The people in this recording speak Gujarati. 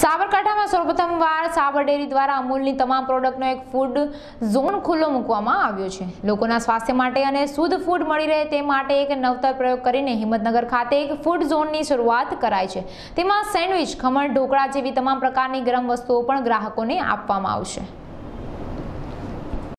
સાબરકાંઠામાં સર્વપ્રથમવાર સાબર ડેરી દ્વારા અમૂલની તમામ પ્રોડક્ટનો એક ફૂડ ઝોન ખુલ્લો મૂકવામાં આવ્યો છે. લોકોના સ્વાસ્થ્ય માટે અને શુદ્ધ ફૂડ મળી રહે તે માટે એક નવતર પ્રયોગ કરીને હિંમતનગર ખાતે એક ફૂડ ઝોનની શરૂઆત કરાઈ છે. તેમાં સેન્ડવિચ ખમણ, ઢોકળા જેવી તમામ પ્રકારની ગરમ વસ્તુઓ પણ ગ્રાહકોને આપવામાં આવશે.